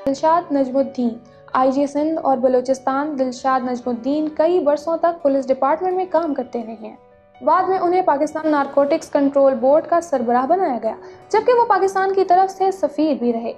Dilshad Najmuddin. IG Sindh और बलूचिस्तान दिलशाद नजमुद्दीन कई वर्षों तक पुलिस डिपार्टमेंट में काम करते रहे हैं। बाद में उन्हें पाकिस्तान नारकोटिक्स कंट्रोल बोर्ड का सरबराह बनाया गया, जबकि वो पाकिस्तान की तरफ़ से सफ़ीर भी रहे।